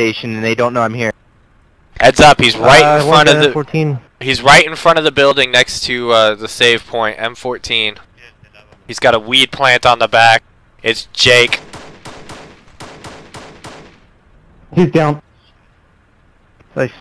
station and they don't know I'm here. Heads up, he's uh, right Uh, in front of the 14. he's right in front of the building next to uh, the save point, M14. He's got a weed plant on the back. It's Jake. He's down. Nice.